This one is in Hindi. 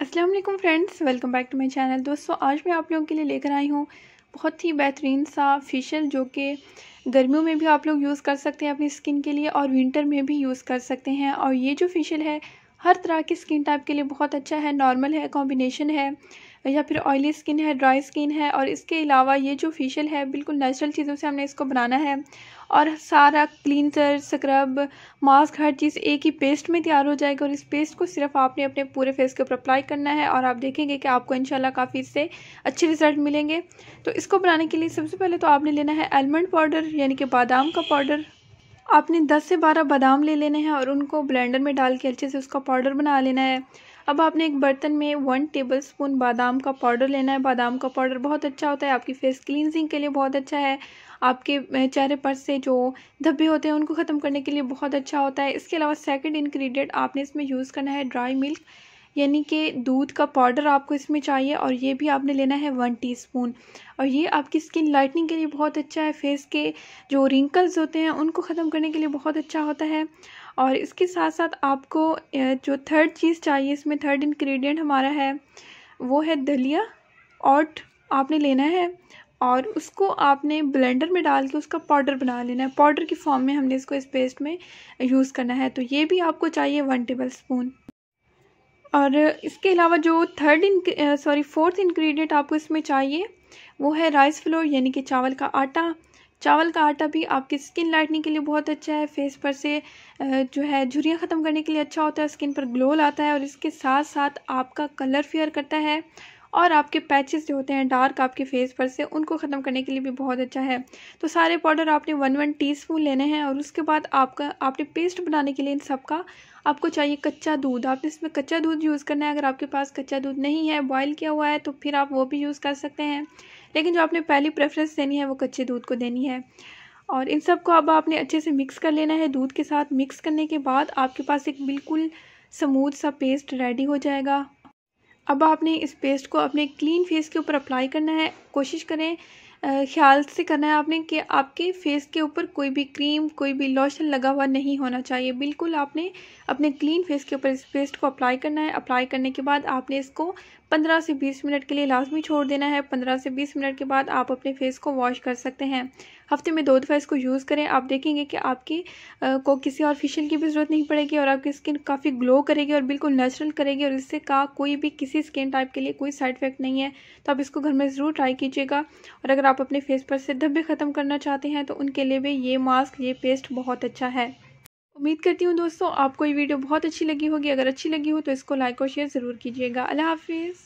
Aslam friends, welcome back to my channel. दोस्तों, आज मैं आप लोगों के लिए लेकर आई हूँ बहुत ही बेहतरीन सा फेशियल जो कि गर्मियों में भी आप लोग यूज़ कर सकते हैं अपनी स्किन के लिए और विंटर में भी यूज़ कर सकते हैं। और ये जो फेशियल है, हर तरह की स्किन टाइप के लिए बहुत अच्छा है, नॉर्मल है, कॉम्बिनेशन है। या फिर ऑयली स्किन है ड्राई स्किन है और इसके अलावा ये जो फेशियल है, बिल्कुल नेचुरल चीज़ों से हमने इसको बनाना है। और सारा क्लीनजर स्क्रब मास्क हर चीज़ एक ही पेस्ट में तैयार हो जाएगा और इस पेस्ट को सिर्फ़ आपने अपने पूरे फेस के ऊपर अप्लाई करना है और आप देखेंगे कि आपको इंशाल्लाह काफ़ी इससे अच्छे रिज़ल्ट मिलेंगे। तो इसको बनाने के लिए सबसे पहले तो आपने लेना है आलमंड पाउडर यानी कि बादाम का पाउडर आपने 10 से 12 बादाम ले लेने हैं और उनको ब्लेंडर में डाल के अच्छे से उसका पाउडर बना लेना है। अब आपने एक बर्तन में वन टेबल स्पून बादाम का पाउडर लेना है। बादाम का पाउडर बहुत अच्छा होता है। आपकी फेस क्लींजिंग के लिए बहुत अच्छा है। आपके चेहरे पर से जो धब्बे होते हैं उनको ख़त्म करने के लिए बहुत अच्छा होता है। इसके अलावा सेकंड इंग्रेडिएंट आपने इसमें यूज़ करना है ड्राई मिल्क यानी कि दूध का पाउडर आपको इसमें चाहिए और ये भी आपने लेना है वन टीस्पून। और ये आपकी स्किन लाइटनिंग के लिए बहुत अच्छा है, फेस के जो रिंकल्स होते हैं, उनको ख़त्म करने के लिए बहुत अच्छा होता है। और इसके साथ साथ आपको जो थर्ड चीज़ चाहिए, इसमें थर्ड इंग्रेडिएंट हमारा है, वो है दलिया। और आपने लेना है और उसको आपने ब्लेंडर में डाल के उसका पाउडर बना लेना है। पाउडर की फॉर्म में हमने इसको इस पेस्ट में यूज़ करना है। तो ये भी आपको चाहिए वन टेबल स्पून। और इसके अलावा जो थर्ड इन सॉरी फोर्थ इंग्रेडिएंट आपको इसमें चाहिए, वो है राइस फ्लोर यानी कि चावल का आटा। चावल का आटा भी आपकी स्किन लाइटनिंग के लिए बहुत अच्छा है फेस पर से जो है झुरियाँ ख़त्म करने के लिए अच्छा होता है स्किन पर ग्लो लाता है और इसके साथ साथ आपका कलर फेयर करता है। और आपके पैचेस जो होते हैं डार्क आपके फेस पर से, उनको ख़त्म करने के लिए भी बहुत अच्छा है। तो सारे पाउडर आपने वन वन टीस्पून लेने हैं और उसके बाद आपका, आपने पेस्ट बनाने के लिए इन सब का आपको चाहिए कच्चा दूध। आपने इसमें कच्चा दूध यूज़ करना है। अगर आपके पास कच्चा दूध नहीं है बॉयल किया हुआ है तो फिर आप वो भी यूज़ कर सकते हैं। लेकिन जो आपने पहली प्रेफरेंस देनी है, वो कच्चे दूध को देनी है। और इन सबको अब आपने अच्छे से मिक्स कर लेना है। दूध के साथ मिक्स करने के बाद आपके पास एक बिल्कुल स्मूथ सा पेस्ट रेडी हो जाएगा। अब आपने इस पेस्ट को अपने क्लीन फेस के ऊपर अप्लाई करना है। कोशिश करें ख्याल से करना है आपने कि आपके फेस के ऊपर कोई भी क्रीम, कोई भी लोशन लगा हुआ नहीं होना चाहिए। बिल्कुल आपने अपने क्लीन फेस के ऊपर इस पेस्ट को अप्लाई करना है। अप्लाई करने के बाद आपने इसको 15 से 20 मिनट के लिए लाजमी छोड़ देना है। 15 से 20 मिनट के बाद आप अपने फेस को वॉश कर सकते हैं। हफ़्ते में दो दफ़ा इसको यूज़ करें। आप देखेंगे कि आपकी को किसी और फेशियल की भी ज़रूरत नहीं पड़ेगी और आपकी स्किन काफ़ी ग्लो करेगी और बिल्कुल नेचुरल करेगी और इससे का कोई भी किसी स्किन टाइप के लिए कोई साइड इफ़ेक्ट नहीं है। तो आप इसको घर में ज़रूर ट्राई कीजिएगा। और अगर आप अपने फेस पर से धब्बे ख़त्म करना चाहते हैं तो उनके लिए भी ये मास्क, ये पेस्ट बहुत अच्छा है। उम्मीद करती हूँ दोस्तों, आपको ये वीडियो बहुत अच्छी लगी होगी। अगर अच्छी लगी हो तो इसको लाइक और शेयर ज़रूर कीजिएगा। अल्लाह हाफिज़.